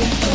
Yeah.